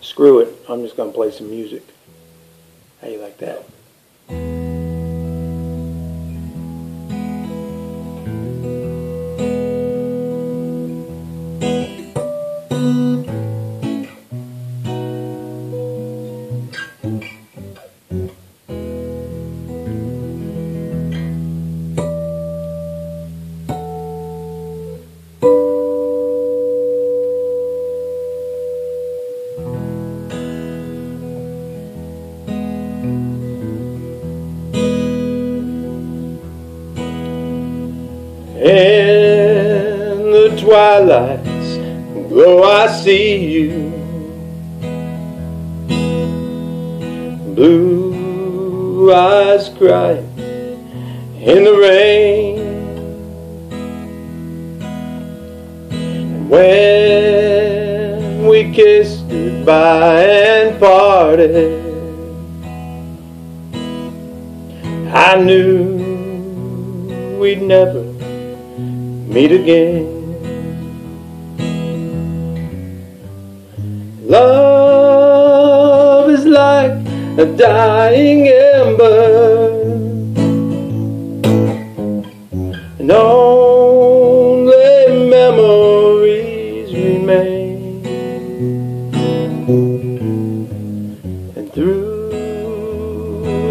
Screw it. I'm just going to play some music. How you like that? In the twilight's glow I see you. Blue eyes crying in the rain. And When we kissed goodbye and parted I knew we'd never meet again. Love is like a dying ember, and only memories remain. And through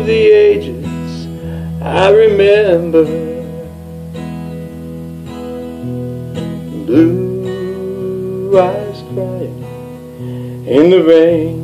the ages, I remember. Blue eyes crying in the rain.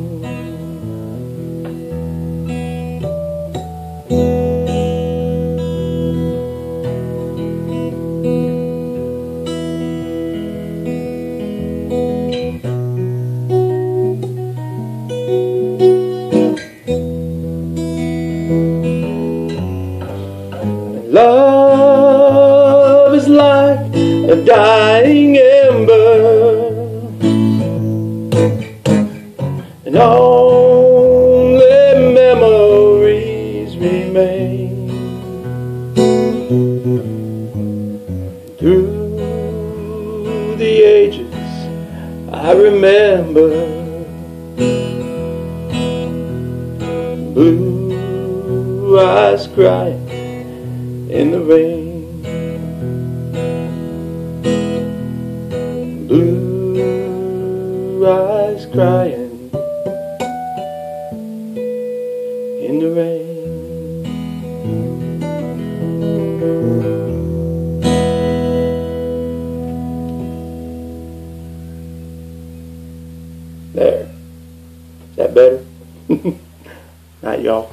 Love is like a dying ember. And only memories remain. Through the ages I remember blue eyes crying in the rain blue eyes crying in the rain. There. Is that better? Not y'all.